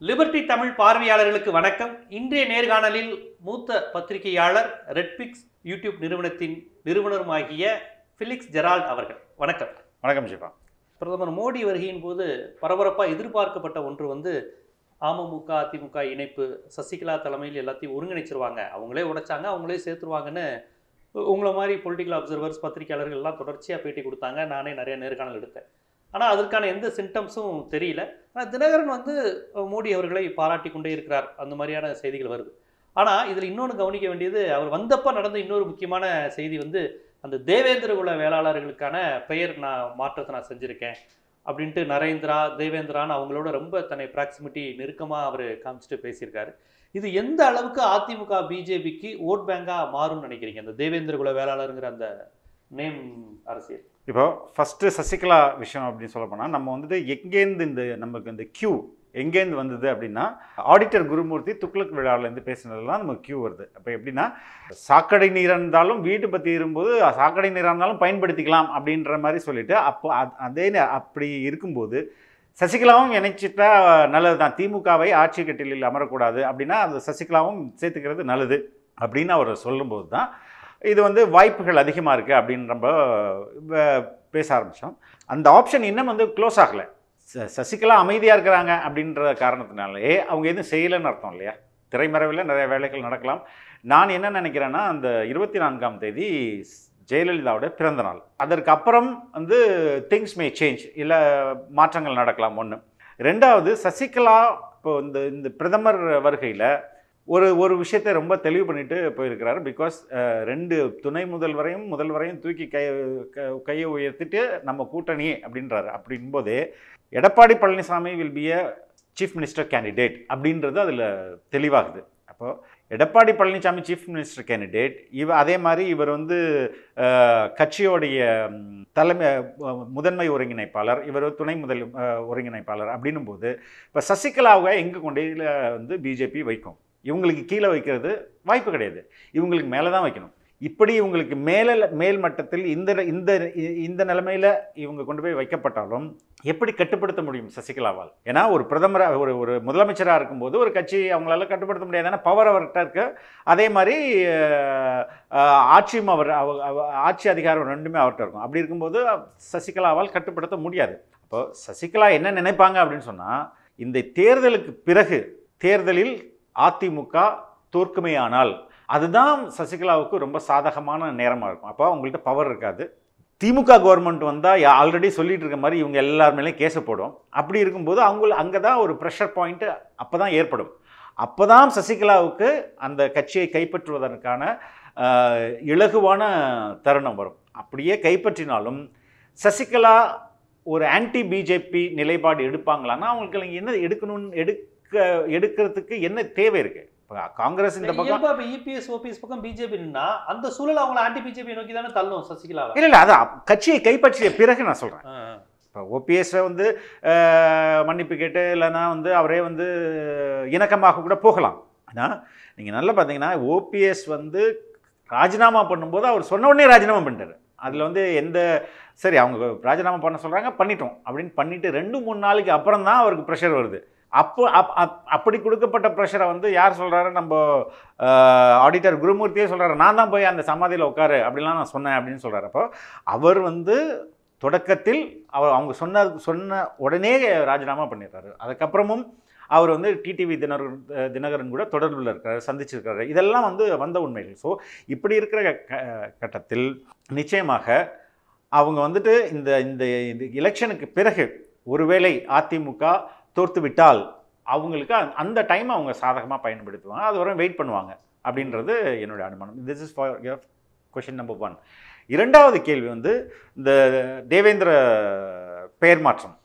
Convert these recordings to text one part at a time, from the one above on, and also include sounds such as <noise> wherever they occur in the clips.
Liberty Tamil பார்வையாளர்களுக்கு வணக்கம். இன்றைய நேர்காணலில் மூத்த பத்திரிகையாளர் ரெட்பிக்ஸ் யூடியூப் நிறுவனத்தின் நிறுவனருமாகிய ஃபிலிக்ஸ் ஜெரால்ட் அவர்கள். வணக்கம். வணக்கம் சிவா பிரதமர் மோடி வருகையின் போது பரபரப்பாக எதிர்பார்க்கப்பட்ட ஒன்று வந்து அமமுக அதிமுக இணைப்பு சசிகலா தலைமையில் எல்லாத்தையும் ஒருங்கிணைச்சிருவாங்க. அவங்களே உடைச்சாங்க அவங்களே சேர்த்துருவாங்கன்னு உங்களை மாதிரி பொலிட்டிக்கல் அப்சர்வர்ஸ் பத்திரிகையாளர்கள் எல்லாம் தொடர்ச்சியாக பேட்டி கொடுத்தாங்க. நானே நிறைய நேர்காணல் எடுத்தேன். ஆனால் அதற்கான எந்த சிம்டம்ஸும் தெரியல. ஆனால் தினகரன் வந்து மோடி அவர்களை பாராட்டி கொண்டே இருக்கிறார். அந்த மாதிரியான செய்திகள் வருது. ஆனால் இதில் இன்னொன்று கவனிக்க வேண்டியது அவர் வந்தப்போ நடந்த இன்னொரு முக்கியமான செய்தி வந்து அந்த தேவேந்திர குல வேளாளர்களுக்கான பெயர் நான் மாற்றத்தை நான் செஞ்சுருக்கேன் அப்படின்ட்டு நரேந்திரா தேவேந்திரான்னு அவங்களோட ரொம்ப தன்னை ப்ராக்சிமிட்டி நெருக்கமாக அவர் காமிச்சிட்டு பேசியிருக்காரு. இது எந்த அளவுக்கு அதிமுக பிஜேபிக்கு ஓட் பேங்காக மாறும்னு நினைக்கிறீங்க? அந்த தேவேந்திர குல வேளாளருங்கிற அந்த நேம் அரசியல். இப்போ ஃபஸ்ட்டு சசிகலா விஷயம் அப்படின்னு சொல்ல போனால் நம்ம வந்துட்டு எங்கேருந்து இந்த நமக்கு இந்த கியூ எங்கேருந்து வந்தது அப்படின்னா ஆடிட்டர் குருமூர்த்தி துக்ளக் விழாவிலேருந்து பேசினதெல்லாம் நமக்கு கியூ வருது. அப்போ எப்படின்னா சாக்கடை நீர் இருந்தாலும் வீடு பற்றி இருக்கும்போது சாக்கடை நீராக இருந்தாலும் பயன்படுத்திக்கலாம் அப்படின்ற மாதிரி சொல்லிட்டு அப்போ அதே நே- அப்படி இருக்கும்போது சசிகலாவும் இணைச்சிட்டா நல்லது தான் திமுகவை ஆட்சி கட்டிலில் அமரக்கூடாது அப்படின்னா அந்த சசிகலாவும் சேர்த்துக்கிறது நல்லது அப்படின்னு அவர் சொல்லும்போது தான் இது வந்து வாய்ப்புகள் அதிகமாக இருக்குது அப்படின்னு நம்ம பேச ஆரம்பித்தோம் அந்த ஆப்ஷன் இன்னும் வந்து க்ளோஸ் ஆகலை. ச- சசிகலா அமைதியாக இருக்கிறாங்க அப்படின்ற காரணத்தினாலே அவங்க எதுவும் செய்யலைன்னு அர்த்தம் இல்லையா? திரைமறைவில் நிறைய வேலைகள் நடக்கலாம். நான் என்ன நினைக்கிறேன்னா அந்த இருபத்தி நான்காம் தேதி ஜெயலலிதாவோட பிறந்த நாள். அதற்கு அப்புறம் வந்து திங்ஸ் மே சேஞ்ச் இல்லை மாற்றங்கள் நடக்கலாம் ஒன்று ரெண்டாவது சசிகலா இப்போ இந்த இந்த பிரதமர் வருகையில் ஒரு ஒரு விஷயத்தை ரொம்ப தெளிவு பண்ணிட்டு போயிருக்கிறாரு. பிகாஸ் ரெண்டு துணை முதல்வரையும் முதல்வரையும் தூக்கி கை கையை உயர்த்திட்டு நம்ம கூட்டணி அப்படின்றாரு. அப்படின்போது Edappadi Palaniswami will be a chief minister candidate அப்படின்றது அதில் தெளிவாகுது. அப்போது Edappadi Palaniswami chief minister candidate இவ அதே மாதிரி இவர் வந்து கட்சியோடைய தலைமை முதன்மை ஒருங்கிணைப்பாளர் இவர் துணை முதல் ஒருங்கிணைப்பாளர் அப்படின்னும் போது இப்போ சசிகலாவை எங்கே கொண்டு வந்து பிஜேபி வைக்கும்? இவங்களுக்கு கீழே வைக்கிறது வாய்ப்பு கிடையாது. இவங்களுக்கு மேலே தான் வைக்கணும். இப்படி இவங்களுக்கு மேலே மேல் மட்டத்தில் இந்த இந்த இந்த நிலைமையில் இவங்க கொண்டு போய் வைக்கப்பட்டாலும் எப்படி கட்டுப்படுத்த முடியும் சசிகலாவால்? ஏன்னா ஒரு பிரதமராக ஒரு ஒரு முதலமைச்சராக இருக்கும்போது ஒரு கட்சி அவங்களால கட்டுப்படுத்த முடியாது. ஏன்னா பவர் அவர்கிட்ட இருக்கு. அதே மாதிரி ஆட்சியும் அவர் ஆட்சி அதிகாரம் ரெண்டுமே அவர்கிட்ட இருக்கும். அப்படி இருக்கும்போது சசிகலாவால் கட்டுப்படுத்த முடியாது. அப்போ சசிகலா என்ன நினைப்பாங்க அப்படின்னு சொன்னால் இந்த தேர்தலுக்கு பிறகு தேர்தலில் அதிமுக தோற்குமையானால் அதுதான் சசிகலாவுக்கு ரொம்ப சாதகமான நேரமாக இருக்கும். அப்போ அவங்கள்ட்ட பவர் இருக்காது. திமுக கவர்மெண்ட் வந்தால் ஆல்ரெடி சொல்லிட்டு இருக்க மாதிரி இவங்க எல்லாருமேலேயும் கேசப்படும் கேஸை போடும். அப்படி இருக்கும்போது அவங்க அங்கே தான் ஒரு ப்ரெஷர் பாயிண்ட்டு அப்போ தான் ஏற்படும். அப்போ தான் சசிகலாவுக்கு அந்த கட்சியை கைப்பற்றுவதற்கான இலகுவான தருணம் வரும். அப்படியே கைப்பற்றினாலும் சசிகலா ஒரு ஆன்டி பிஜேபி நிலைப்பாடு எடுப்பாங்களான்னா அவங்களுக்கு என்ன எடுக்கணும்னு எடுக்க எடுக்கிறதுக்கு என்ன தேவை இருக்குது இப்போ காங்கிரஸ் இந்த பக்கம் இப்ப இபிஎஸ் ஓபிஎஸ் பக்கம் பிஜேபி நின்னா அந்த சூழல் அவங்கள ஆன்டி பிஜேபி நோக்கி தானே தள்ளும் சசிகலாவை. இல்லை இல்லை அதான் கட்சியை கைப்பற்றிய பிறகு நான் சொல்கிறேன். இப்போ ஓபிஎஸ்ஸை வந்து மன்னிப்பு கேட்டு இல்லைன்னா வந்து அவரே வந்து இணக்கமாக கூட போகலாம். ஆனால் நீங்கள் நல்லா பார்த்தீங்கன்னா ஓபிஎஸ் வந்து ராஜினாமா பண்ணும்போது அவர் சொன்ன உடனே ராஜினாமா பண்ணிட்டாரு. அதில் வந்து எந்த சரி அவங்க ராஜினாமா பண்ண சொல்கிறாங்க பண்ணிட்டோம். அப்படின்னு பண்ணிட்டு ரெண்டு மூணு நாளைக்கு அப்புறம் தான் அவருக்கு ப்ரெஷர் வருது. அப்போ அப் அப்- அப்படி கொடுக்கப்பட்ட ப்ரெஷரை வந்து யார் சொல்கிறாரு நம்ம ஆடிட்டர் குருமூர்த்தியே சொல்கிறாரு நான் தான் போய் அந்த சமாதியில் உட்காரு அப்படிலாம் நான் சொன்னேன் அப்படின்னு சொல்கிறார் அப்போ அவர் வந்து தொடக்கத்தில் அவர் அவங்க சொன்ன சொன்ன உடனே ராஜினாமா பண்ணிடுறாரு. அதுக்கப்புறமும் அவர் வந்து டிடிவி தினகரன் தினகரன் கூட தொடர்பில் இருக்கிறார் சந்திச்சிருக்காரு. இதெல்லாம் வந்து வந்த உண்மைகள். ஸோ இப்படி இருக்கிற க கட்டத்தில் நிச்சயமாக அவங்க வந்துட்டு இந்த இந்த இந்த எலெக்ஷனுக்கு பிறகு ஒருவேளை அதிமுக தோற்று விட்டால் அவங்களுக்கு அந்த- அந்த டைம் அவங்க சாதகமாக பயன்படுத்துவாங்க. அது வரை வெயிட் பண்ணுவாங்க அப்படின்றது என்னுடைய அனுமானம். This is for question number one இரண்டாவது கேள்வி வந்து இந்த தேவேந்திர பெயர் மாற்றம்.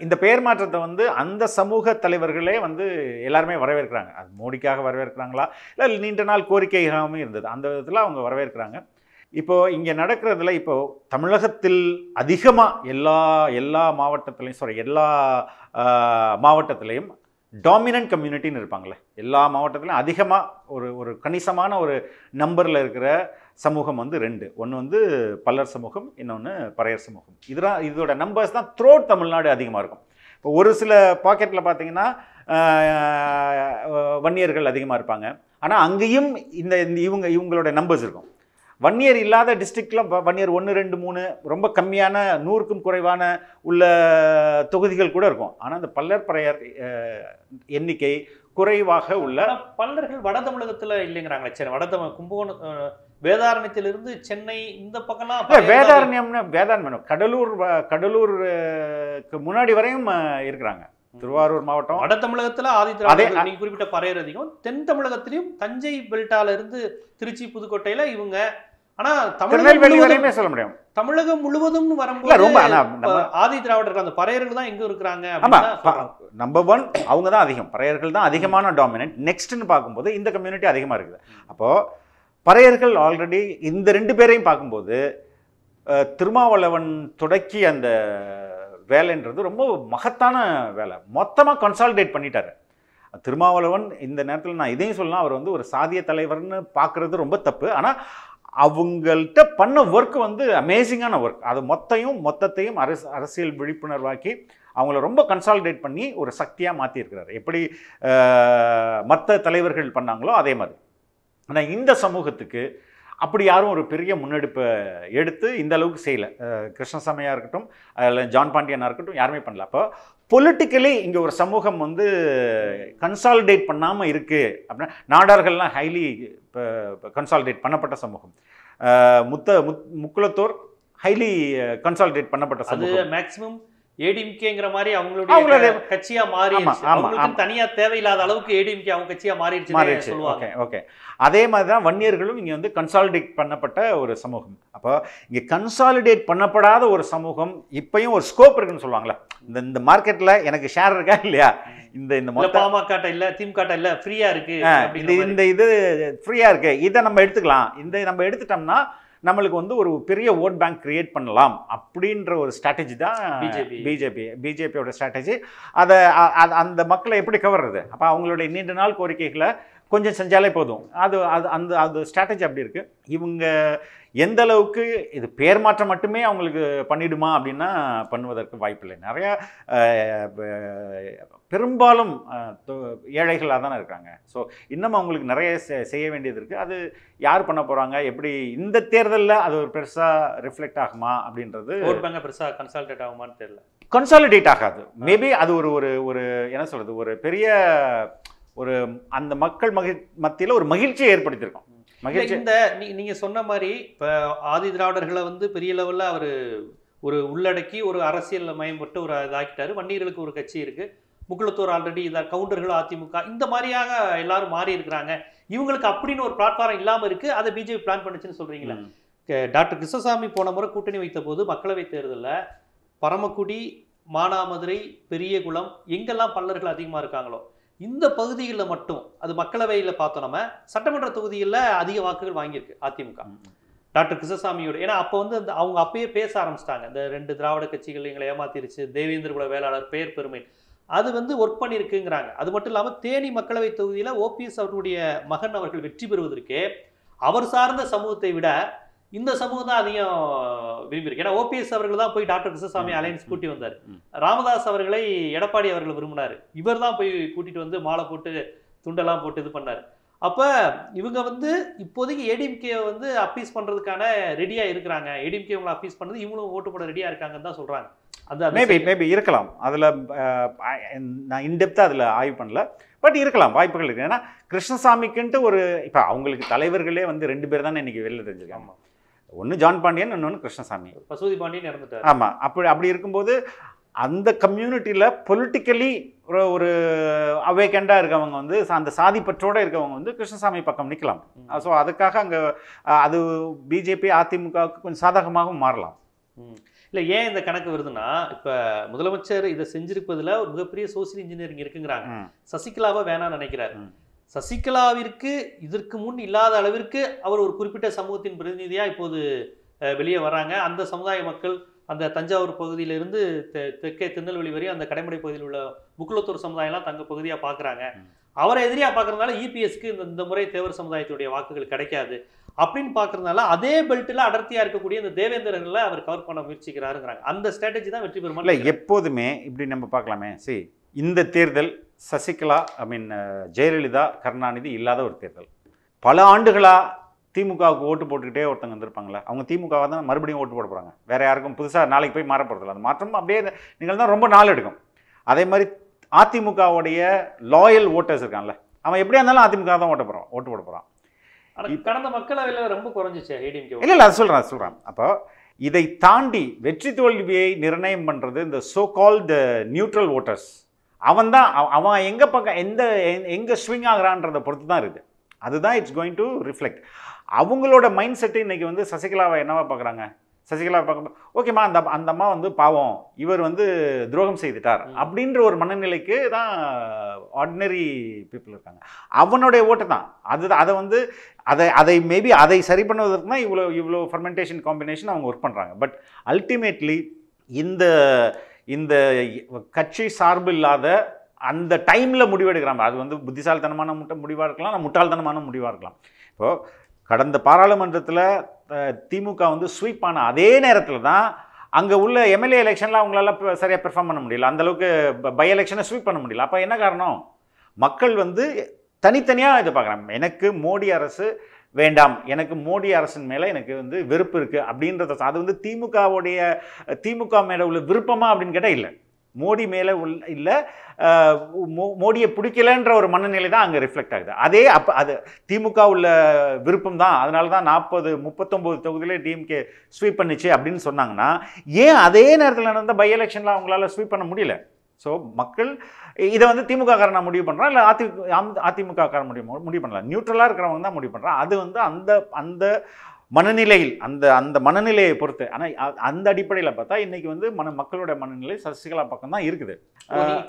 இந்த பெயர் மாற்றத்தை வந்து அந்த சமூக தலைவர்களே வந்து எல்லாருமே வரவேற்கிறாங்க. அது மோடிக்காக வரவேற்கிறாங்களா? இல்லை நீண்ட நாள் கோரிக்கையாகவும் இருந்தது. அந்த விதத்தில் அவங்க வரவேற்கிறாங்க. இப்போது இங்கே நடக்கிறதுல இப்போது தமிழகத்தில் அதிகமாக எல்லா எல்லா மாவட்டத்துலேயும் சாரி எல்லா மாவட்டத்திலையும் டாமினன்ட் கம்யூனிட்டின்னு இருப்பாங்களே எல்லா மாவட்டத்திலையும் அதிகமாக ஒரு ஒரு கணிசமான ஒரு நம்பரில் இருக்கிற சமூகம் வந்து ரெண்டு. ஒன்று வந்து பல்லர் சமூகம் இன்னொன்று பறையர் சமூகம். இதெல்லாம் இதோட நம்பர்ஸ் தான் த்ரோட் தமிழ்நாடு அதிகமாக இருக்கும். இப்போ ஒரு சில பாக்கெட்டில் பார்த்தீங்கன்னா வன்னியர்கள் அதிகமாக இருப்பாங்க. ஆனால் அங்கேயும் இந்த இந்த இவங்க இவங்களோட நம்பர்ஸ் இருக்கும். வன்னியர் இல்லாத டிஸ்ட்ரிக்டில் வன்னியர் ஒன்று ரெண்டு மூணு ரொம்ப கம்மியான நூறுக்கும் குறைவான உள்ள தொகுதிகள் கூட இருக்கும். ஆனால் அந்த பல்லர் பறையர் எண்ணிக்கை குறைவாக உள்ள பல்லர்கள் வட தமிழகத்துல இல்லைங்கிறாங்களே சரி வட தமிழ் கும்பகோணம் வேதாரண்யத்திலிருந்து சென்னை இந்த பக்கம்லாம் வேதாரண்யம்னு வேதாரண்யம் கடலூர் கடலூருக்கு முன்னாடி வரையும் இருக்கிறாங்க. திருவாரூர் மாவட்டம். வட தமிழகத்துல ஆதி அதே- திராவிடர்கள் நீங்க குறிப்பிட்ட பறையர் அதிகம். தென் தமிழகத்திலயும் தஞ்சை பெல்ட்டால இருந்து திருச்சி புதுக்கோட்டையில இவங்க ஆனா திருநெல்வேலி வரையுமே சொல்ல முடியும். தமிழகம் முழுவதும் வரும்போது ரொம்ப ஆதி திராவிடர்கள் அந்த பறையர்கள் தான் எங்க இருக்கிறாங்க. நம்பர் ஒன் அவங்க தான் அதிகம். பறையர்கள் தான் அதிகமான டாமினன்ட் நெக்ஸ்ட்னு பார்க்கும்போது இந்த கம்யூனிட்டி அதிகமாக இருக்குது. அப்போ பறையர்கள் ஆல்ரெடி இந்த ரெண்டு பேரையும் பார்க்கும்போது திருமாவளவன் தொடக்கி அந்த வேலைன்றது ரொம்ப மகத்தான வேலை. மொத்தமாக கன்சாலிடேட் பண்ணிட்டாரு. திருமாவளவன் இந்த நேரத்தில் நான் இதையும் சொல்லலாம். அவர் வந்து ஒரு சாதிய தலைவர்னு பார்க்குறது ரொம்ப தப்பு. ஆனால் அவங்கள்ட்ட பண்ண ஒர்க் வந்து அமேசிங்கான ஒர்க் அது மொத்தையும் மொத்தத்தையும் அரசு அரசியல் விழிப்புணர்வாக்கி அவங்கள ரொம்ப கன்சாலிடேட் பண்ணி ஒரு சக்தியாக மாற்றியிருக்கிறார் எப்படி மற்ற தலைவர்கள் பண்ணாங்களோ அதே மாதிரி. ஆனால் இந்த சமூகத்துக்கு அப்படி யாரும் ஒரு பெரிய முன்னெடுப்பை எடுத்து இந்த அளவுக்கு செய்யலை. கிருஷ்ணசாமியாக இருக்கட்டும் அதில் ஜான் பாண்டியனாக இருக்கட்டும் யாருமே பண்ணல. அப்போ பொலிட்டிக்கலி இங்கே ஒரு சமூகம் வந்து கன்சாலிடேட் பண்ணாமல் இருக்குது அப்படின்னா நாடார்கள்லாம் ஹைலி கன்சாலிடேட் பண்ணப்பட்ட சமூகம். முத்த முத் முக்குலத்தோர் ஹைலி கன்சாலிடேட் பண்ணப்பட்ட சமூகம். மேக்சிமம் ஏடிஎம்கேங்கிற மாதிரி அவங்களுடைய கட்சியா மாறி ஆமா, ஆமா, அவங்களுக்கு தனியா தேவையில்லாத அளவுக்கு ஏடிஎம்கே அவங்க கட்சியா மாறிடுச்சு. சொல்லுவாங்க. Okay okay. அதே மாதிரி தான் வன்னியர்களும் இங்கே வந்து கன்சாலிடேட் பண்ணப்பட்ட ஒரு சமூகம். அப்போ இங்கே கன்சாலிடேட் பண்ணப்படாத ஒரு சமூகம் இப்பயும் ஒரு ஸ்கோப் இருக்குன்னு சொல்லுவாங்களே இந்த இந்த மார்க்கெட்டில் எனக்கு ஷேர் இருக்கா இல்லையா? இந்த இந்த மொத்த பாமக இல்ல திமுக இல்ல ஃப்ரீயா இருக்கு ஆ, அப்படிங்கிற இந்த இது ஃப்ரீயாக இருக்கு. இதை நம்ம எடுத்துக்கலாம். இந்த நம்ம எடுத்துட்டோம்னா நம்மளுக்கு வந்து ஒரு பெரிய ஓட் பேங்க் கிரியேட் பண்ணலாம் அப்படின்ற ஒரு ஸ்ட்ராட்டஜி தான் BJP. பிஜேபி பிஜேபியோட ஸ்ட்ராட்டஜி அதை அந்த மக்களை எப்படி கவர்றது? அப்போ அவங்களுடைய நீண்ட நாள் கோரிக்கைகளை கொஞ்சம் செஞ்சாலே போதும். அது அது அந்த அது ஸ்ட்ராட்டஜி அப்படி இருக்கு. இவங்க எந்த அளவுக்கு இது பேர் மாற்றம் மட்டுமே அவங்களுக்கு பண்ணிடுமா அப்படின்னா பண்ணுவதற்கு வாய்ப்பில்லை. நிறையா பெரும்பாலும் ஏழைகளாக தானே இருக்காங்க. ஸோ இன்னும் அவங்களுக்கு நிறைய செய்ய வேண்டியது இருக்குது அது யார் பண்ண போகிறாங்க எப்படி இந்த தேர்தலில் அது ஒரு பெருசாக ரிஃப்ளெக்ட் ஆகுமா அப்படின்றது ஓட் பேங்க பெருசா கன்சல்டேட் ஆகுமான்னு தெரியல. கன்சாலிடேட் ஆகாது. மேபி அது ஒரு ஒரு ஒரு என்ன சொல்கிறது ஒரு பெரிய ஒரு அந்த மக்கள் மகி மத்தியில் ஒரு மகிழ்ச்சியை ஏற்படுத்தியிருக்கோம். மகிழ்ச்சி. இந்த நீ- நீங்க சொன்ன மாதிரி இப்ப ஆதி திராவிடர்களை வந்து பெரிய லெவல்ல அவரு ஒரு உள்ளடக்கி ஒரு அரசியல் மயம்பட்டு ஒரு இதாக்கிட்டாரு. வன்னியர்களுக்கு ஒரு கட்சி இருக்கு. முக்குளத்தூர் ஆல்ரெடி இத கவுண்டர்கள் அதிமுக இந்த மாதிரியாக எல்லாரும் மாறி இருக்கிறாங்க. இவங்களுக்கு அப்படின்னு ஒரு பிளாட்ஃபார்ம் இல்லாம இருக்கு. அதை பிஜேபி பிளான் பண்ணுச்சுன்னு. க- டாக்டர் கிருஷ்ணசாமி போன முறை கூட்டணி வைத்த போது மக்களவைத் தேர்தலில் பரமக்குடி மானாமதுரை பெரியகுளம் எங்கெல்லாம் பல்லர்கள் அதிகமாக இருக்காங்களோ இந்த பகுதிகளில் மட்டும் அது மக்களவையில் பார்த்தோம் நம்ம சட்டமன்ற தொகுதிகளில் அதிக வாக்குகள் வாங்கியிருக்கு அதிமுக. டாக்டர் கிருஷ்ணசாமியோட ஏன்னா அப்போ வந்து அந்த அவங்க அப்பயே பேச ஆரம்பிச்சிட்டாங்க. இந்த ரெண்டு திராவிட கட்சிகள் எங்களை ஏமாத்திருச்சு தேவேந்திர குல வேளாளர் பேர் பெருமை. அது வந்து ஒர்க் பண்ணியிருக்குங்கிறாங்க. அது மட்டும் இல்லாமல் தேனி மக்களவை தொகுதியில் ஓபிஎஸ் அவர்களுடைய மகன் அவர்கள் வெற்றி பெறுவதற்கு அவர் சார்ந்த சமூகத்தை விட இந்த சமூகம் தான் அதிகம் விரும்பியிருக்கு. ஏன்னா ஓபிஎஸ் அவர்கள் தான் போய் டாக்டர் கிருஷ்ணசாமி அலையன்ஸ் கூட்டி வந்தார். ராமதாஸ் அவர்களை எடப்பாடி அவர்கள் விரும்பினார். இவர் தான் போய் கூட்டிட்டு வந்து மாலை போட்டு துண்டெல்லாம் போட்டு இது பண்ணார். அப்ப இவங்க வந்து இப்போதைக்கு ஏடிஎம்கே வந்து அப்பீஸ் பண்றதுக்கான ரெடியா இருக்கிறாங்க. ஏடிஎம்கே இவங்களை அப்பீஸ் பண்ணது இவங்களும் ஓட்டு போட ரெடியா இருக்காங்கன்னு தான் சொல்றாங்க. அது மேபி மேபி இருக்கலாம். அதில் நான் இன்டெப்த்தாக அதில் ஆய்வு பண்ணல. பட் இருக்கலாம் வாய்ப்புகள் இருக்கு. ஏன்னா கிருஷ்ணசாமிக்குன்ட்டு ஒரு இப்போ அவங்களுக்கு தலைவர்களே வந்து ரெண்டு பேர் தானே இன்னைக்கு வெளில தெரிஞ்சிருக்காங்க. ஒன்று ஜான் பாண்டியன் இன்னொன்று கிருஷ்ணசாமி. பசுபதி பாண்டியன் இறந்துட்டார். ஆமாம் அப்படி அப்படி இருக்கும்போது அந்த கம்யூனிட்டியில் பொலிட்டிக்கலி ஒரு ஒரு அவேக்கண்டாக இருக்கவங்க வந்து அந்த சாதி பற்றோட இருக்கவங்க வந்து கிருஷ்ணசாமி பக்கம் நிற்கலாம் ஸோ அதுக்காக அங்கே அது பிஜேபி அதிமுகவுக்கு கொஞ்சம் சாதகமாகவும் மாறலாம். இல்ல ஏன் இந்த கணக்கு வருதுன்னா இப்ப முதலமைச்சர் இதை செஞ்சிருப்பதுல ஒரு மிகப்பெரிய சோசியல் இன்ஜினியரிங் இருக்குங்கிறாங்க. சசிகலாவை வேணாம்னு நினைக்கிறாரு. சசிகலாவிற்கு இதற்கு முன் இல்லாத அளவிற்கு அவர் ஒரு குறிப்பிட்ட சமூகத்தின் பிரதிநிதியா இப்போது வெளியே வராங்க. அந்த சமுதாய மக்கள் அந்த தஞ்சாவூர் பகுதியிலிருந்து தெ- தெற்கே திருநெல்வேலி வரையும் அந்த கடைமடை பகுதியில் உள்ள முக்குளத்தூர் சமுதாயம்லாம் தங்க பகுதியா பார்க்கறாங்க. அவரை எதிரியா பார்க்கறதுனால இபிஎஸ்க்கு இந்த இந்த முறை தேவர் சமுதாயத்துடைய வாக்குகள் கிடைக்காது. அப்படின்னு பார்க்கறதுனால அதே பெல்ட்டில் அடர்த்தியா இருக்கக்கூடிய இந்த தேவேந்திரர்களை அவர் கவர் பண்ண முயற்சிக்கிறாருங்கிறாங்க. அந்த ஸ்ட்ராட்டஜி தான் வெற்றி பெறுமா இல்லை எப்போதுமே இப்படி நம்ம பார்க்கலாமே சரி இந்த தேர்தல் சசிகலா ஐ மீன் ஜெயலலிதா கருணாநிதி இல்லாத ஒரு தேர்தல். பல ஆண்டுகளாக திமுகவுக்கு ஓட்டு போட்டுக்கிட்டே ஒருத்தங்க வந்திருப்பாங்களே அவங்க திமுகவை தான் மறுபடியும் ஓட்டு போட போகிறாங்க வேற யாருக்கும் புதுசாக நாளைக்கு போய் மாற போகிறதில்ல அந்த மாற்றம் அப்படியே நீங்கள் தான் ரொம்ப நாள் எடுக்கும். அதே மாதிரி அதிமுகவுடைய லாயல் ஓட்டர்ஸ் இருக்கான்ல அவன் எப்படியா இருந்தாலும் அதிமுக தான் ஓட்ட போகிறான் ஓட்டு போட போகிறான் கடந்த மக்களவையில ரொம்ப குறைஞ்சிச்சு ஏடிஎம்கே இல்லை இல்லை அது சொல்கிறேன் அது சொல்கிறேன் அப்போ இதை தாண்டி வெற்றி தோல்வியை நிர்ணயம் பண்ணுறது இந்த சோ கால்டு நியூட்ரல் ஓட்டர்ஸ் அவன் தான் அவன் எங்கே பக்கம் எந்த எங்கே ஸ்விங் ஆகுறான்றதை பொறுத்து தான் இருக்குது அதுதான் இட்ஸ் கோயிங் டு ரிஃப்ளெக்ட் அவங்களோட மைண்ட் செட்டு இன்னைக்கு வந்து சசிகலாவை என்னவா பார்க்குறாங்க? சசிகலாவை பார்க்கும்போது ஓகேம்மா அந்த அந்த அம்மா வந்து பாவம் இவர் வந்து துரோகம் செய்துட்டார். அப்படின்ற ஒரு மனநிலைக்கு தான் ஆர்டினரி பீப்புள் இருக்காங்க. அவனுடைய ஓட்டு தான். அது அதை வந்து அதை அதை மேபி அதை சரி பண்ணுவதற்கு தான் இவ்வளோ இவ்வளோ ஃபர்மெண்டேஷன் காம்பினேஷன் அவங்க ஒர்க் பண்ணுறாங்க பட் அல்டிமேட்லி இந்த இந்த கட்சி சார்பு இல்லாத அந்த டைமில் முடிவெடுக்கிறாங்க. அது வந்து புத்திசாலித்தனமான முட்ட முடிவாக இருக்கலாம் முட்டாள்தனமான முடிவாக இருக்கலாம். இப்போது கடந்த பாராளுமன்றத்தில் திமுக வந்து ஸ்வீப் ஆன அதே நேரத்தில் தான் அங்கே உள்ள எம்எல்ஏ எலெக்ஷனில் அவங்களால சரியாக பெர்ஃபார்ம் பண்ண முடியல. அந்தளவுக்கு பை எலெக்ஷனை ஸ்வீப் பண்ண முடியல. அப்போ என்ன காரணம்? மக்கள் வந்து தனித்தனியாக இதை பார்க்குறாங்க. எனக்கு மோடி அரசு வேண்டாம் எனக்கு மோடி அரசின் மேலே எனக்கு வந்து வெறுப்பு இருக்குது அப்படின்றத அது வந்து திமுகவுடைய திமுக மேலே உள்ள விருப்பமா அப்படின்னு கேட்டால் இல்லை. மோடி மேலே உள்ள இல்லை மோடியை பிடிக்கலன்ற ஒரு மனநிலை தான் அங்கே ரிஃப்ளெக்ட் ஆகுது. அதே அப்போ அது திமுக உள்ள விருப்பம் தான். அதனால தான் நாற்பது முப்பத்தொம்போது தொகுதியிலே டிஎம்கே ஸ்வீப் பண்ணுச்சு அப்படின்னு சொன்னாங்கன்னா ஏன் அதே நேரத்தில் நடந்த பை எலெக்ஷனில் அவங்களால ஸ்வீப் பண்ண முடியல? ஸோ மக்கள் இதை வந்து திமுக காரனா முடிவு பண்ணுறான் இல்லை அதி அதிமுக காரன் முடிவு முடிவு பண்ணலாம் நியூட்ரலாக இருக்கிறவங்க தான் முடிவு பண்ணுறான் அது வந்து அந்த அந்த மனநிலையில் அந்த அந்த மனநிலையை பொறுத்து. ஆனால் அந்த அடிப்படையில் பார்த்தா இன்னைக்கு வந்து மன மக்களோட மனநிலை சசிகலா பக்கம் தான் இருக்குது.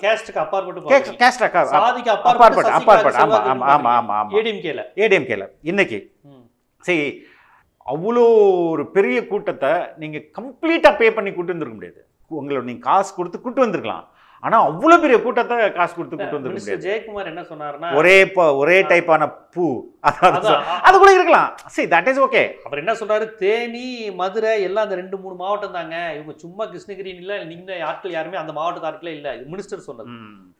கேஸ்டுக்கு அப்பாற்பட்டு. கேஸ்ட் அக்கா சாதிக்கு அப்பாற்பட்டு அப்பாற்பட்டு ஆமாம் ஆமாம் ஆமாம் ஆமாம் ஆமாம் ஏடிஎம்கேல? ஏடிஎம்கேல. இன்னைக்கு சரி அவ்வளோ ஒரு பெரிய கூட்டத்தை நீங்கள் கம்ப்ளீட்டாக பே பண்ணி கூட்டு வந்திருக்க முடியாது. உங்களோட நீங்கள் காசு கொடுத்து கூட்டு வந்திருக்கலாம். ஆனால் அவ்வளோ பெரிய கூட்டத்தை காசு கொடுத்து கூட்டு முடியாது. ஜெயக்குமார் என்ன சொன்னாருன்னா ஒரே ஒரே டைப்பான பூ. அது கூட இருக்கலாம். சரி தட் இஸ் ஓகே அவர் என்ன சொல்றாரு தேனி மதுரை எல்லாம் அந்த ரெண்டு மூணு மாவட்டம் தாங்க. இவங்க சும்மா கிருஷ்ணகிரி இல்ல நீங்க ஆட்கள் யாருமே அந்த மாவட்டத்து ஆட்களே இல்ல. இது மினிஸ்டர் சொன்னது.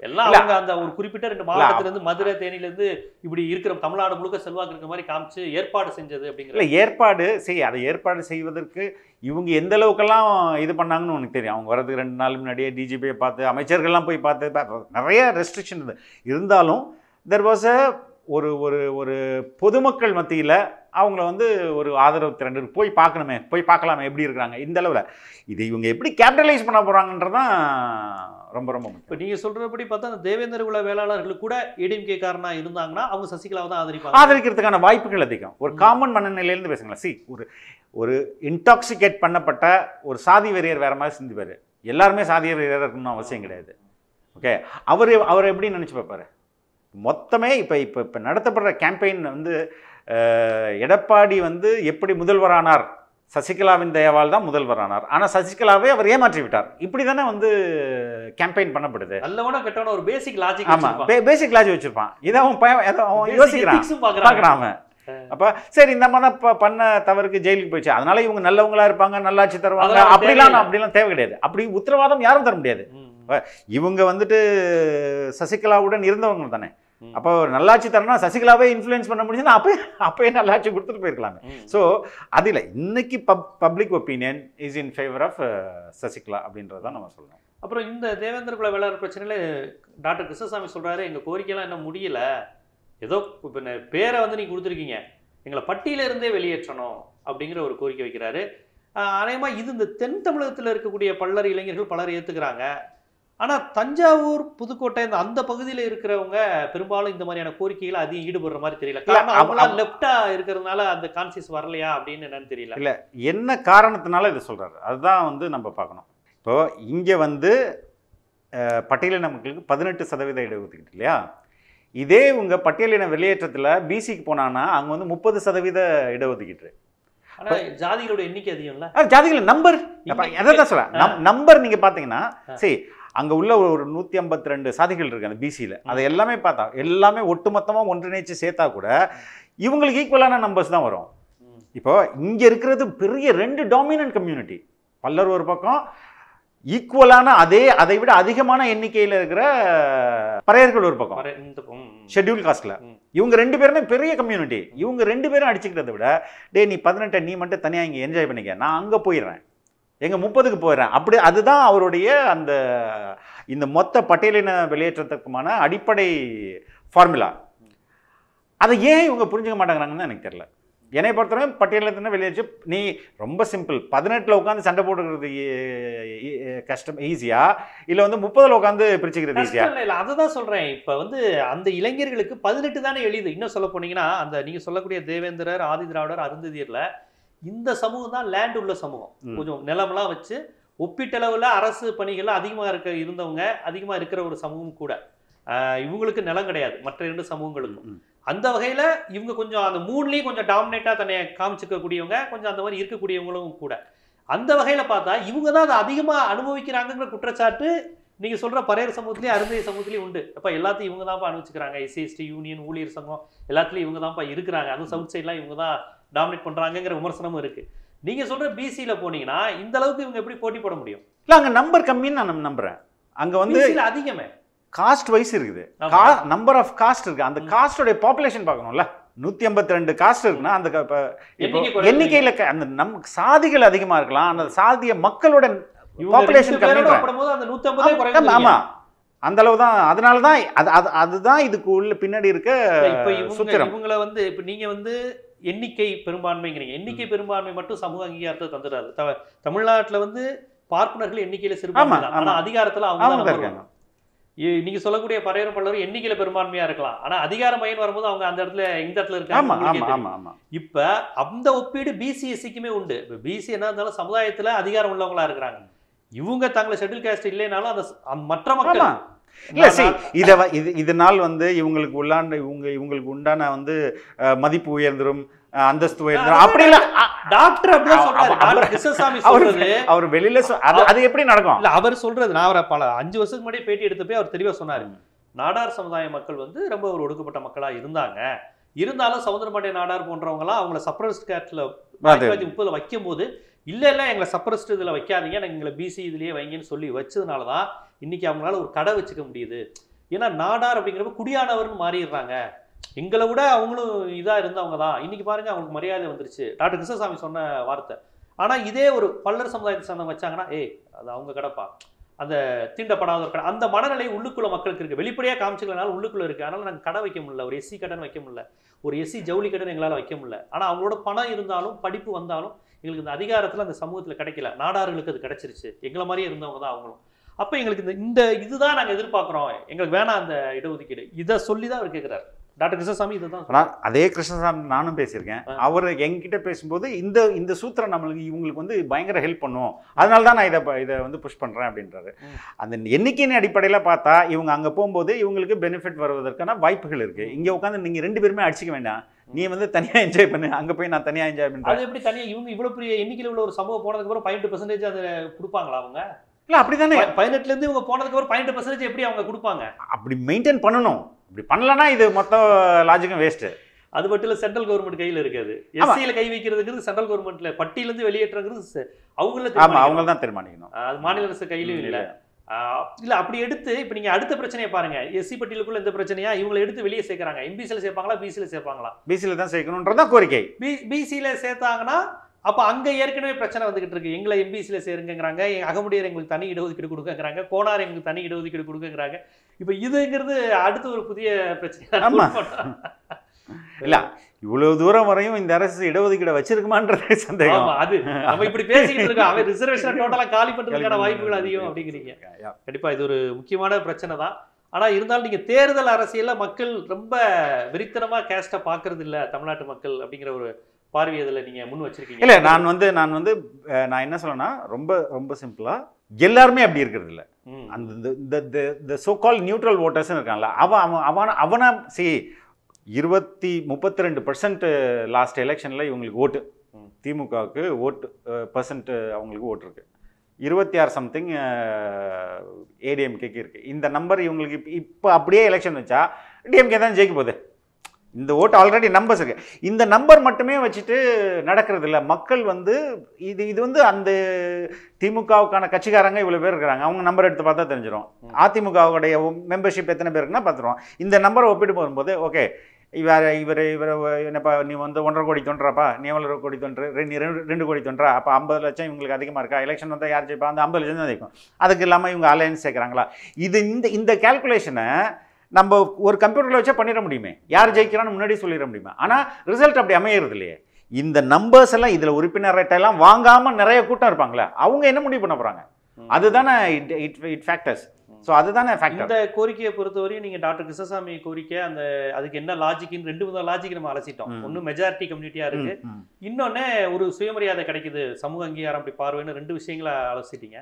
எல்லாம். அவங்க அந்த ஒரு குறிப்பிட்ட ரெண்டு மாவட்டத்துல இருந்து மதுரை தேனில இருந்து இப்படி இருக்கிற தமிழ்நாடு முழுக்க செல்வாக்கு இருக்கிற மாதிரி காமிச்சு ஏற்பாடு செஞ்சது அப்படிங்கிற ஏற்பாடு சரி அதை ஏற்பாடு செய்வதற்கு இவங்க எந்த அளவுக்கெல்லாம் இது பண்ணாங்கன்னு உனக்கு தெரியும். அவங்க வரதுக்கு ரெண்டு நாள் முன்னாடியே டிஜிபியை பார்த்து அமைச்சர்கள்லாம் போய் பார்த்து நிறைய ரெஸ்ட்ரிக்ஷன் இருந்தது. இருந்தாலும் தெர் வாஸ் அ ஒரு ஒரு ஒரு பொதுமக்கள் மத்தியில் அவங்கள வந்து ஒரு ஆதரவு திரண்டு போய் பார்க்கணுமே போய் பார்க்கலாமே எப்படி இருக்கிறாங்க இந்த அளவில். இது இவங்க எப்படி கேபிட்டலைஸ் பண்ண போகிறாங்கன்றதான் ரொம்ப ரொம்ப இப்ப நீங்க சொல்றபடி பார்த்தா அந்த தேவேந்திர குல வேளாளர்களுக்கு கூட ஏடிஎம்கே காரனா இருந்தாங்கன்னா அவங்க சசிகலாவை தான் ஆதரிப்பாங்க. ஆதரிக்கிறதுக்கான வாய்ப்புகள் அதிகம். ஒரு காமன் மனநிலையிலேருந்து பேசுங்களேன். சி ஒரு ஒரு இன்டாக்சிகேட் பண்ணப்பட்ட ஒரு சாதி வெறியர் வேற மாதிரி சிந்திப்பார். எல்லாருமே சாதி வெறியர் இருக்கணும்னு அவசியம் கிடையாது. ஓகே? அவர் அவர் எப்படி நினச்சி பார்ப்பாரு? மொத்தமே இப்போ இப்போ இப்போ நடத்தப்படுற கேம்பெயின் வந்து எடப்பாடி வந்து எப்படி முதல்வரானார் சசிகலாவின் தயவால் தான் முதல்வரானார் ஆனால் சசிகலாவை அவர் ஏமாற்றி விட்டார். இப்படி தானே வந்து கேம்பெயின் பண்ணப்படுது. நல்லவன கெட்டவன ஒரு பேசிக் லாஜிக் ஆமாம் பேசிக் லாஜ் வச்சிருப்பான். இதை அவன் பய- இதை அவன் யோசிக்கிறான். பார்க்குறான் அவன். அப்ப சரி இந்த அம்மா தான் பண்ண தவறுக்கு ஜெயிலுக்கு போயிடுச்சு. அதனால இவங்க நல்லவங்களா இருப்பாங்க நல்லாட்சி தருவாங்க. அப்படிலாம். அப்படிலாம் தேவை கிடையாது. அப்படி உத்தரவாதம் யாரும் தர முடியாது. இவங்க வந்துட்டு சசிகலாவுடன் இருந்தவங்க தானே. அப்போ நல்லாட்சி தரணும் சசிகலாவே இன்ஃப்ளூயன்ஸ் பண்ண முடியுதுன்னா அப்போ அப்பயே நல்லாட்சி கொடுத்துட்டு போயிருக்கலாமே. ஸோ அது இல்லை. இன்னைக்கு pub public opinion is in favour of Sasikala அப்படின்றத நம்ம சொல்லணும். அப்புறம் இந்த தேவேந்திர குல வேளாண் பிரச்சனையில டாக்டர் கிருஷ்ணசாமி சொல்றாரு எங்க கோரிக்கையெல்லாம் இன்னும் முடியல. ஏதோ இப்போ பேரை வந்து நீங்க கொடுத்துருக்கீங்க. எங்களை பட்டியல இருந்தே வெளியேற்றணும். அப்படிங்கிற ஒரு கோரிக்கை வைக்கிறாரு. ஆஹ் அநேகமா இது இந்த தென் தமிழகத்துல இருக்கக்கூடிய பல்லர் இளைஞர்கள் பலர் ஏத்துக்கிறாங்க. ஆனா தஞ்சாவூர் புதுக்கோட்டை இந்த அந்த பகுதியில இருக்கிறவங்க பெரும்பாலும் இந்த மாதிரியான கோரிக்கைகளை அதிகம் ஈடுபடுற மாதிரி தெரியல. காரணம் அவ- அவங்களாம் அவ- லெப்டா இருக்கிறதுனால அந்த கான்சியஸ் வரலையா அப்படின்னு என்னன்னு தெரியல. என்ன காரணத்தினால இதை சொல்றாரு? அதுதான் வந்து நம்ம பார்க்கணும். இப்போ இங்கே வந்து பட்டியலின மக்களுக்கு பதினெட்டு சதவீத இடஒதுக்கீடு இல்லையா? இதே உங்க பட்டியலின வெளியேற்றத்தில் பிசிக்கு போனான்னா அங்கே வந்து முப்பது சதவீத இடஒதுக்கீடு. ஜாதிகளோட எண்ணிக்கை அதிகம் இல்ல ஜாதிகள் நம்பர் எதை தான் சொல்ல நம்பர் நீங்க பார்த்தீங்கன்னா. சரி அங்க உள்ள ஒரு- நூற்றி ஐம்பத்தி ரெண்டு சாதிகள் இருக்கு அந்த பிசியில் அதை எல்லாமே பார்த்தா எல்லாமே ஒட்டுமொத்தமா ஒன்றிணைச்சு சேர்த்தா கூட இவங்களுக்கு ஈக்குவலான நம்பர்ஸ் தான் வரும். இப்போ இங்க இருக்கிறது பெரிய ரெண்டு டாமினன்ட் கம்யூனிட்டி பல்லர் ஒரு பக்கம் ஈக்குவலான அதே அதை விட அதிகமான எண்ணிக்கையில் இருக்கிற பறையர்கள் ஒரு பக்கம். ஷெட்யூல் காஸ்ட்ல. இவங்க ரெண்டு பேருமே பெரிய கம்யூனிட்டி இவங்க ரெண்டு பேரும் அடிச்சுக்கிறத விட டேய் நீ பதினெட்டை நீ மட்டும் தனியா இங்க என்ஜாய் பண்ணிக்க. நான் அங்க போயிடுறேன். எங்கள் முப்பதுக்கு போயிடுறேன். அப்படி அதுதான் அவருடைய அந்த இந்த மொத்த பட்டியலின வெளியேற்றத்துக்குமான அடிப்படை ஃபார்முலா அதை ஏன் இவங்க புரிஞ்சுக்க மாட்டேங்கிறாங்கன்னு எனக்கு தெரியல. என்னை பொறுத்தவரை பட்டியலத்தின வெளியேற்று நீ ரொம்ப சிம்பிள் பதினெட்டில் உட்காந்து சண்டை போட்டுக்கிறது கஷ்டம் ஈஸியா இல்லை வந்து முப்பதில் உட்காந்து பிரிச்சுக்கிறது ஈஸியாக இல்லை இல்ல. அதுதான் சொல்கிறேன் இப்போ வந்து அந்த இளைஞர்களுக்கு பதினெட்டு தானே எளிது. இன்னும் சொல்ல போனீங்கன்னா அந்த நீங்கள் சொல்லக்கூடிய தேவேந்திரர் ஆதி திராவிடர் அருந்ததியரில் இந்த சமூகம் தான் லேண்ட் உள்ள சமூகம். கொஞ்சம் நிலமெல்லாம் வச்சு ஒப்பீட்டளவுல அரசு பணிகள் அதிகமா இருக்க இருந்தவங்க அதிகமா இருக்கிற ஒரு சமூகம் கூட. இவங்களுக்கு நிலம் கிடையாது மற்ற இரண்டு சமூகங்களுக்கும். அந்த வகையில இவங்க கொஞ்சம் அந்த மூணுலயும் கொஞ்சம் டாமினேட்டா தன்னை காமிச்சுக்கக்கூடியவங்க கொஞ்சம் அந்த மாதிரி இருக்கக்கூடியவங்களும் கூட. அந்த வகையில பார்த்தா இவங்க தான் அதை அதிகமா அனுபவிக்கிறாங்கங்கிற குற்றச்சாட்டு நீங்க சொல்ற பறையர் சமூகத்திலயும் அருந்தைய சமூகத்திலயும் உண்டு. அப்ப எல்லாத்தையும் இவங்க தான்ப்பா அனுபவிச்சுக்கிறாங்க எஸ்சி எஸ்டி யூனியன் ஊழியர் சங்கம் எல்லாத்துலயும் இவங்க தான்ப்பா இருக்கிறாங்க. அதுவும் சவுத் சைட்லாம் இவங்க தான் டாமினேட் பண்றாங்கங்கிற விமர்சனமும் இருக்கு. நீங்க சொல்ற பிசியில போனீங்கன்னா இந்த அளவுக்கு இவங்க எப்படி போட்டி போட முடியும்? இல்லை அங்கே நம்பர் கம்மின்னு நான் நம்புறேன். அங்கே வந்து அதிகமே. காஸ்ட் வைஸ் இருக்குது. நம்பர் ஆஃப் காஸ்ட் இருக்கு. அந்த ம். காஸ்டோட பாப்புலேஷன் பார்க்கணும்ல? நூத்தி ஐம்பத்தி ரெண்டு காஸ்ட் இருக்குன்னா அந்த இப்ப- எண்ணிக்கையில அந்த நம் சாதிகள் அதிகமா இருக்கலாம். அந்த சாதிய மக்களோட பேரோட கம்மின்றேன். ஒப்பிடும்போது அந்த 150 ஆமா, குறைவு ஆமா. அந்த அளவு தான் அதனால தான் அது அது அதுதான் இதுக்கு உள்ள பின்னாடி இருக்க இப்ப இவங்கள வந்து இப்ப நீங்க வந்து எண்ணிக்கை பெரும்பான்மைங்கிறீங்க. எண்ணிக்கை பெரும்பான்மை மட்டும் சமூக அங்கீகாரத்தை தந்துடாது த- தமிழ்நாட்டுல வந்து பார்ப்பனர்கள் எண்ணிக்கையில சிறுபான்மை ஆமா, தான் ஆனா ஆமா. அதிகாரத்துல அவங்க இருக்காங்க. நீங்க சொல்லக்கூடிய பறையரும் பல்லரும் எண்ணிக்கையில பெரும்பான்மையா இருக்கலாம். ஆனா அதிகார மையம் வரும்போது அவங்க அந்த இடத்துல எந்த இடத்துல இருக்காங்க. இப்ப அந்த ஒப்பீடு பிசிஎஸ்சிக்குமே உண்டு. இப்ப பிசி என்ன இருந்தாலும் சமுதாயத்துல அதிகாரம் உள்ளவங்களா இருக்கிறாங்க. இவங்க தங்களை ஷெட்யூல் காஸ்ட் இல்லைனாலும் அந்த மற்ற மக்கள் இல்ல சரி இத இதனால் வந்து இவங்களுக்கு உள்ளாண்ட இவங்க இவங்களுக்கு உண்டான வந்து மதிப்பு உயர்ந்துரும் அஹ், அந்தஸ்து உயர்ந்துரும். அப்படி இல்ல அ- டாக்டர் அப்படிதான் சொல்றாரு. அவ- அவர்- வெளியில அது எப்படி நடக்கும்? இல்ல அவர் சொல்றது நான் அவரை பல அஞ்சு வருஷத்துக்கு முன்னாடி பேட்டி எடுத்தப்பே அவர் தெளிவா சொன்னாரு. நாடார் சமுதாய மக்கள் வந்து ரொம்ப ஒரு ஒடுக்கப்பட்ட மக்களா இருந்தாங்க. இருந்தாலும் சவுந்தரபாண்டிய நாடார் போன்றவங்கலாம் அவங்கள சப்ரஸ்ட் கேட்ல ஆயிரத்தி முப்பதுல வைக்கும் போது இல்ல இல்ல எங்களை சப்ரஸ்ட் இதுல வைக்காதீங்க எங்களை பிசி இதுலயே வைங்கன்னு சொல்லி வச்சதுனால தான் இன்றைக்கி அவங்களால ஒரு கடை வச்சுக்க முடியுது. ஏன்னா நாடார் அப்படிங்கிறப்ப குடியானவர்னு மாறிடுறாங்க. எங்களை விட அவங்களும் இதாக இருந்தவங்க தான் இன்றைக்கி பாருங்க அவங்களுக்கு மரியாதை வந்துருச்சு. டாக்டர் கிருஷ்ணசாமி சொன்ன வார்த்தை. ஆனால் இதே ஒரு பல்லர் சமுதாயத்தை சேர்ந்தவங்க வச்சாங்கன்னா ஏய் அது அவங்க கடைப்பா. அந்த தீண்டப்படாத ஒரு கடை. அந்த மனநிலை உள்ளுக்குள்ள மக்களுக்கு இருக்குது வெளிப்படையாக காமிச்சுக்கலனாலும் உள்ளுக்குள்ளே இருக்குது அதனால் நாங்கள் கடை வைக்க முடியல. ஒரு எஸ்சி கடன் வைக்க முடியல. ஒரு எஸ்சி ஜவுளி கடன் எங்களால் வைக்க முடியல. ஆனால் அவங்களோட பணம் இருந்தாலும் படிப்பு வந்தாலும் எங்களுக்கு இந்த அதிகாரத்தில் அந்த சமூகத்தில் கிடைக்கல. நாடார்களுக்கு அது கிடைச்சிருச்சு. எங்களை மாதிரியே இருந்தவங்க தான் அவங்களும். அப்ப எங்களுக்கு இந்த இந்த இதுதான் நாங்க எதிர்பார்க்கிறோம். எங்களுக்கு வேணாம் அந்த இடஒதுக்கீடு. இதை சொல்லி தான் அவர் கேட்கிறார் டாக்டர் கிருஷ்ணசாமி இதை தான் நான் அதே கிருஷ்ணசாமி நானும் பேசியிருக்கேன். அவர் என்கிட்ட பேசும்போது இந்த இந்த சூத்திரம் நம்மளுக்கு இவங்களுக்கு வந்து பயங்கர ஹெல்ப் பண்ணும். அதனால தான் நான் இதை இதை வந்து புஷ் பண்ணுறேன் அப்படின்றாரு. அந்த எண்ணிக்கையின் அடிப்படையில் பார்த்தா இவங்க அங்கே போகும்போது இவங்களுக்கு பெனிஃபிட் வருவதற்கான வாய்ப்புகள் இருக்குது இங்கே உட்காந்து நீங்கள் ரெண்டு பேருமே அடிச்சிக்க வேண்டாம். நீ வந்து தனியாக என்ஜாய் பண்ணு. அங்கே போய் நான் தனியாக என்ஜாய் பண்ணுறேன் அது எப்படி தனியா இவங்க இவ்வளவு பெரிய எண்ணிக்கையில் உள்ள ஒரு சமூகம் போனதுக்கு அப்புறம் பதினெட்டு பர்சன்டேஜ் அதை கொடுப்பாங்களா அவங்க? இல்லை அப்படி தானே ப- பதினெட்டுல இருந்து இவங்க போனதுக்கு அப்புறம் பதினெட்டு பர்சன்டேஜ் எப்படி அவங்க கொடுப்பாங்க? அப்படி மெயின்டைன் பண்ணணும். அப்படி பண்ணலன்னா இது மொத்த லாஜிக்கும் வேஸ்ட்டு அது மட்டும் இல்ல சென்ட்ரல் கவர்மெண்ட் கையில இருக்காது. எஸ்சியில கை வைக்கிறதுங்கிறது சென்ட்ரல் கவர்மெண்ட்ல பட்டியல இருந்து வெளியேற்றங்கிறது செ- அவங்கள ஆமாம் தீர்மானிக்கணும். அவங்க தான் தீர்மானிக்கணும். அது மாநில அரசு கையிலும் இல்ல. இல்ல. அப்படி எடுத்து இப்ப நீங்க அடுத்த பிரச்சனையை பாருங்க. எஸ்சி பட்டியலுக்குள்ள இந்த பிரச்சனையா? இவங்களை எடுத்து வெளியே சேர்க்கறாங்க. எம்பிசில சேர்ப்பாங்களா? பிசில சேர்ப்பாங்களா? பிசியில் தான் சேர்க்கணுன்றதான் கோரிக்கை. பி பிசில சேர்த்தாங்கன்னா அப்ப அங்க ஏற்கனவே பிரச்சனை வந்துகிட்டு இருக்கு. எங்களை எம்பிசில சேருங்கிறாங்க அகமுடியர் எங்களுக்கு தனி இடஒதுக்கீடு கொடுக்கங்கிறாங்க கோனார் எங்களுக்கு தனி இடஒதுக்கீடு கொடுக்கங்கிறாங்க இப்ப இதுங்கிறது அடுத்து ஒரு புதிய பிரச்சனை ஆமா. <laughs> இல்ல இவ்வளவு தூரம் வரையும் இந்த அரசு இடஒதுக்கீடு வச்சிருக்குமான்றது சந்தேகம். அது. நம்ம இப்படி பேசிக்கிட்டு இருக்கோம். அவன் ரிசர்வேஷன் டோட்டலா <laughs> காலி பண்றதுக்கான வாய்ப்புகள் அதிகம் அப்படிங்கிறீங்க. யா. கண்டிப்பா இது ஒரு முக்கியமான பிரச்சனை தான். ஆனா இருந்தாலும் நீங்க தேர்தல் அரசியல்ல மக்கள் ரொம்ப வெறித்தனமா கேஸ்ட பாக்குறது இல்ல தமிழ்நாட்டு மக்கள் அப்படிங்கிற ஒரு பார்வை இதுல நீங்க முன் வச்சிருக்கீங்க? இல்ல நான் வந்து நான் வந்து நான் என்ன சொல்லணும்னா ரொம்ப ரொம்ப சிம்பிளா எல்லாருமே அப்படி இருக்கிறது இல்ல. அந்த இந்த இந்த சோ கால் நியூட்ரல் ஓட்டர்ஸ்னு இருக்கான்ல அவன் அவன் அவன அவனா சி இருபத்தி முப்பத்தி ரெண்டு பர்சன்ட் லாஸ்ட் எலெக்ஷன்ல இவங்களுக்கு ஓட்டு. திமுகவுக்கு ஓட்டு பர்சன்ட் அவங்களுக்கு ஓட்டு இருக்கு. இருபத்தி ஆறு சம்திங் ஏடிஎம்கேக்கு இருக்கு. இந்த நம்பர் இவங்களுக்கு இப்ப- இப்போ அப்படியே எலெக்ஷன் வச்சா டிஎம்கே தான் ஜெயிக்க போகுது. இந்த ஓட்டு ஆல்ரெடி நம்பர்ஸ் இருக்கு. இந்த நம்பர் மட்டுமே வச்சுட்டு நடக்கிறது இல்ல. மக்கள் வந்து இது இது வந்து அந்த திமுகவுக்கான கட்சிக்காரங்க இவ்வளவு பேர் இருக்கிறாங்க. அவங்க நம்பர் எடுத்து பார்த்தா தெரிஞ்சிடும். அதிமுகவுடைய மெம்பர்ஷிப் எத்தனை பேர் இருக்குன்னா பார்த்துருவோம். இந்த நம்பரை ஒப்பிட்டு போகும்போது ஓகே இவர் இவர் இவர் என்னப்பா நீ வந்து ஒன்றரை கோடி தொண்டுறாப்பா நீ எவ்வளோ கோடி தொன்று? ரெண்டு ரெண்டு ரெண்டு கோடி தொன்றா? அப்போ ஐம்பது லட்சம் இவங்களுக்கு அதிகமாக இருக்கா? எலெக்ஷன் வந்தால் யார் ஜெயிப்பா? அந்த ஐம்பது லட்சம் தான் ஜெயிக்கும். அதுக்கு இல்லாமல் இவங்க அலையன்ஸ் சேர்க்குறாங்களா? இது இந்த இந்த கேல்குலேஷனை நம்ம ஒரு கம்ப்யூட்டரில் வச்சா பண்ணிட முடியுமே. யார் ஜெயிக்கிறான்னு முன்னாடி சொல்லிட முடியுமா. ஆனால் ரிசல்ட் அப்படி அமையிறது இல்லையே. இந்த நம்பர்ஸ் எல்லாம் இதில் உறுப்பினர் rate எல்லாம் வாங்காமல் நிறைய கூட்டம் இருப்பாங்களே அவங்க என்ன முடிவு பண்ண போகிறாங்க. அதுதானே it it it factors so அதுதானே ஃபேக்டர் இந்த கோரிக்கையை பொறுத்தவரையும் நீங்க டாக்டர் கிருஷ்ணசாமி கோரிக்கை அந்த அதுக்கு என்ன லாஜிக்னு ரெண்டு வித லாஜிக் நம்ம அலசிட்டோம். ம். ஒன்னு மெஜாரிட்டி கம்யூனிட்டியா இருக்கு. இன்னொன்னு ஒரு சுயமரியாதை கிடைக்குது. சமூக அங்கீகாரம் அப்படி பார்வைன்னு ரெண்டு விஷயங்களை அலசிட்டீங்க.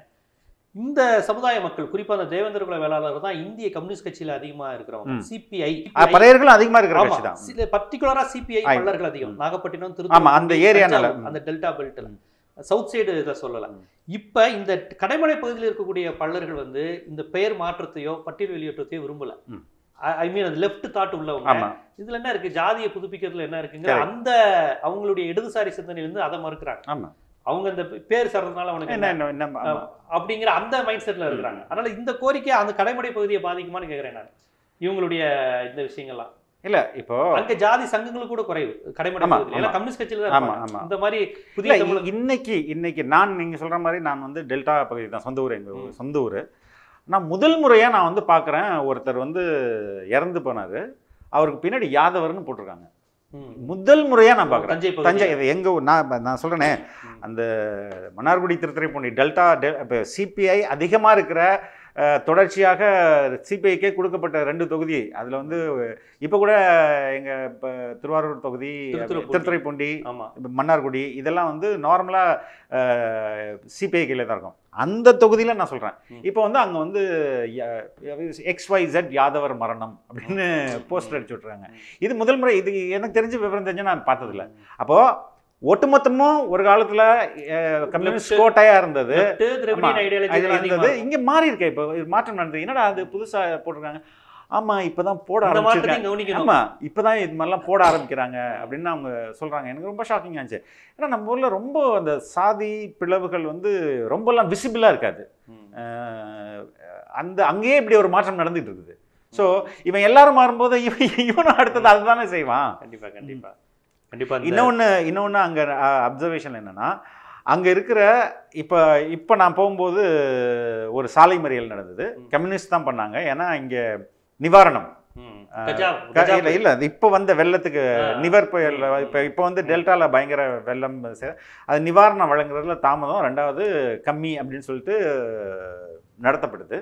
இந்த சமுதாய மக்கள் குறிப்பா அந்த தேவேந்திர குல வேளாளர் தான் இந்திய கம்யூனிஸ்ட் கட்சியில அதிகமா இருக்கிறவங்க. சிபிஐ பறையர்களும் அதிகமாக இருக்கிற கட்சி தான் பர்டிகுலரா சிபிஐ. பல்லர்கள் அதிகம். நாகப்பட்டினம் திருத்தூர் அந்த. தஞ்சாவூர், அந்த டெல்டா பெல்ட்ல சவுத் சைடு இதை சொல்லல ம். இப்ப இந்த கடைமடை பகுதியில் இருக்கக்கூடிய பல்லர்கள் வந்து இந்த பெயர் மாற்றத்தையோ பட்டியல் வெளியேற்றத்தையோ விரும்பல. ஐ மீன் அந்த லெஃப்ட் தாட் உள்ளவங்க இதுல என்ன இருக்கு ஜாதியை புதுப்பிக்கிறதுல என்ன இருக்குங்க. அந்த அவங்களுடைய இடதுசாரி சிந்தனையிலிருந்து அதை மறுக்கிறாங்க ஆமா அவங்க இந்த பேர் சார்றதுனால அவனுக்கு என்ன என்ன? அப்படிங்கிற அந்த மைண்ட் செட்ல இருக்கிறாங்க அதனால இந்த கோரிக்கை அந்த கடைமடை பகுதியை பாதிக்குமான்னு கேக்குறேன் நான் இவங்களுடைய இந்த விஷயங்கள்லாம் இல்ல இப்போ அங்க ஜாதி சங்கங்கள் கூட குறைவு ஆமா. கம்யூனிஸ்ட் கட்சியில தான். இந்த மாதிரி புதிய இன்னைக்கு இன்னைக்கு நான் நீங்க சொல்ற மாதிரி நான் வந்து டெல்டா பகுதி தான் சொந்த ஊர் எங்க. சொந்த ஊர் நான் முதல் முறையா நான் வந்து பார்க்குறேன் ஒருத்தர் வந்து இறந்து போனாரு அவருக்கு பின்னாடி யாதவர்னு போட்டிருக்காங்க. முதல் முறையா நான் பார்க்குறேன் தஞ்சை. தஞ்சை இது எங்க ஊர் நான் நான் சொல்றேனே ம். அந்த மன்னார்குடி திருத்துறைப்பூண்டி டெல்டா டெ இப்போ சிபிஐ அதிகமாக இருக்கிற தொடர்ச்சியாக சிபிஐக்கே கொடுக்கப்பட்ட ரெண்டு தொகுதி. அதில் வந்து இப்போ கூட எங்கள் இப்போ திருவாரூர் தொகுதி திருத்துறைப்பூண்டி. மன்னார்குடி இதெல்லாம் வந்து நார்மலாக சிபிஐ கீழே தான் இருக்கும். அந்த தொகுதியில் நான் சொல்கிறேன். இப்போ வந்து அங்கே வந்து எக்ஸ் ஒய் ஜெட் யாதவர் மரணம் அப்படின்னு போஸ்டர் அடிச்சு விட்றாங்க இது முதல் முறை இது எனக்கு தெரிஞ்ச விவரம் தெரிஞ்சு நான் பார்த்ததில்ல. அப்போது ஒட்டுமொத்தமும் ஒரு காலத்தில் கம்யூனிஸ்ட் Left. கோட்டையா இருந்தது. ஆமா. இருந்தது இங்கே மாறி இருக்கே. இப்போ மாற்றம் நடந்தது. என்னடா அது புதுசாக போட்டிருக்காங்க? ஆமாம் இப்போ தான் போட ஆரம்பிச்சிருக்காங்க. ஆமா இப்பதான் இது மாதிரிலாம் போட ஆரம்பிக்கிறாங்க அப்படின்னு அவங்க சொல்றாங்க. எனக்கு ரொம்ப ஷாக்கிங் ஆச்சு ஏன்னா நம்ம ஊர்ல ரொம்ப அந்த சாதி பிளவுகள் வந்து ரொம்பலாம் விசிபிளா இருக்காது. அந்த அங்கேயே இப்படி ஒரு மாற்றம் நடந்துட்டு இருக்குது. ஸோ இவன் எல்லாரும் மாறும்போது இவன் இவனும் அடுத்தது அதுதானே செய்வான். கண்டிப்பா கண்டிப்பா. கண்டிப்பா இந்த- இன்னொன்று இன்னொன்று அங்கே அப்சர்வேஷன் என்னன்னா அங்கே இருக்கிற இப்போ இப்போ நான் போகும்போது ஒரு சாலை மறியல் நடந்தது. கம்யூனிஸ்ட் தான் பண்ணாங்க. ஏன்னா இங்கே நிவாரணம். இல்ல இல்ல அது இப்போ வந்த வெள்ளத்துக்கு. நிவர் புயல். இப்போ இப்போ வந்து டெல்டால பயங்கர வெள்ளம் அது நிவாரணம் வழங்குறதுல தாமதம். ரெண்டாவது கம்மி அப்படின்னு சொல்லிட்டு நடத்தப்படுது.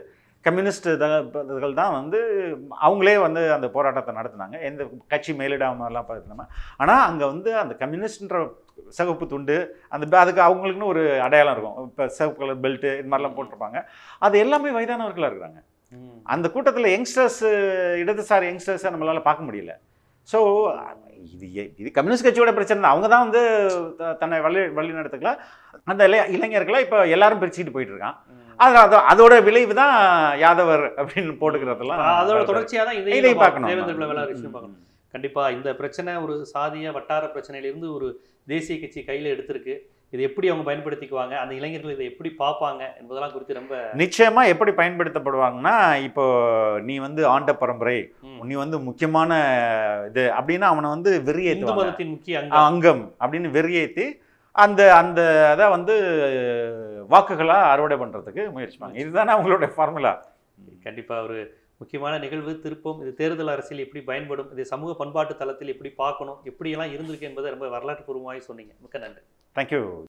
கம்யூனிஸ்ட் இதுகள் தான் வந்து அவங்களே வந்து அந்த போராட்டத்தை நடத்துனாங்க. எந்த கட்சி மேலிடாமலாம் பார்த்துனாம ஆனால் அங்கே வந்து அந்த கம்யூனிஸ்ட்ன்ற சிவப்பு துண்டு அந்த அதுக்கு அவங்களுக்குன்னு ஒரு அடையாளம் இருக்கும். இப்போ சிவப்பு கலர் பெல்ட்டு இது மாதிரிலாம் போட்டிருப்பாங்க. அது எல்லாமே வயதானவர்களாக இருக்கிறாங்க. அந்த கூட்டத்தில் யங்ஸ்டர்ஸ் இடதுசாரி யங்ஸ்டர்ஸை நம்மளால பார்க்க முடியல. ஸோ இது இது கம்யூனிஸ்ட் கட்சியோட பிரச்சனை தான். அவங்க தான் வந்து தன்னை வழி வழி நடத்துக்கலாம் அந்த இளைஞர்களை இப்போ எல்லாரும் பிரிச்சுட்டு போயிட்டு இருக்கான். அது அது அதோட விளைவு தான் யாதவர் அப்படின்னு போட்டுக்கிறதெல்லாம் அதோட தொடர்ச்சியா தான் இதை பார்க்கணும். தேவேந்திர விஷயம் பார்க்கணும். கண்டிப்பா இந்த பிரச்சனை ஒரு சாதிய வட்டார பிரச்சனையிலிருந்து ஒரு தேசிய கட்சி கையில எடுத்திருக்கு. இதை எப்படி அவங்க பயன்படுத்திக்குவாங்க? அந்த இளைஞர்கள் இதை எப்படி பார்ப்பாங்க? என்பதெல்லாம் குறித்து ரொம்ப நிச்சயமா எப்படி பயன்படுத்தப்படுவாங்கன்னா இப்போ நீ வந்து ஆண்ட பரம்பரை. நீ வந்து முக்கியமான இது அப்படின்னா அவனை வந்து இந்து வெறியேற்றுவாங்க மதத்தின் முக்கிய அங்கம். அங்கம் அப்படின்னு வெறியேற்றி அந்த அந்த அதை வந்து வாக்குகளா அறுவடை பண்றதுக்கு முயற்சிப்பாங்க. இதுதானே அவங்களோட ஃபார்முலா. கண்டிப்பா ஒரு முக்கியமான நிகழ்வு திருப்பம் இது தேர்தல் அரசியல் எப்படி பயன்படும் இது சமூக பண்பாட்டு தளத்தில் எப்படி பார்க்கணும் எப்படியெல்லாம் இருந்திருக்கு என்பதை ரொம்ப வரலாற்று பூர்வமாய் சொன்னீங்க. மிக்க நன்றி. தேங்க்யூ